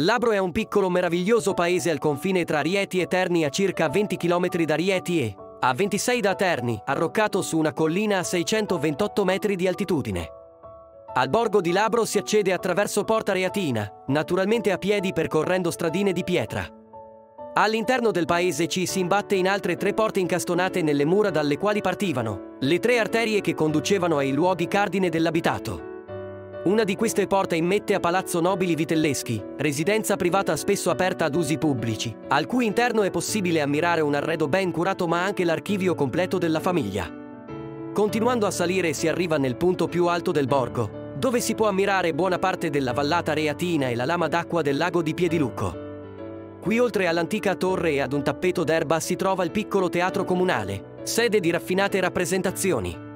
Labro è un piccolo meraviglioso paese al confine tra Rieti e Terni a circa 20 km da Rieti e a 26 da Terni, arroccato su una collina a 628 metri di altitudine. Al borgo di Labro si accede attraverso Porta Reatina, naturalmente a piedi percorrendo stradine di pietra. All'interno del paese ci si imbatte in altre tre porte incastonate nelle mura dalle quali partivano le tre arterie che conducevano ai luoghi cardine dell'abitato. Una di queste porte immette a Palazzo Nobili Vitelleschi, residenza privata spesso aperta ad usi pubblici, al cui interno è possibile ammirare un arredo ben curato ma anche l'archivio completo della famiglia. Continuando a salire si arriva nel punto più alto del borgo, dove si può ammirare buona parte della vallata reatina e la lama d'acqua del lago di Piedilucco. Qui oltre all'antica torre e ad un tappeto d'erba si trova il piccolo teatro comunale, sede di raffinate rappresentazioni.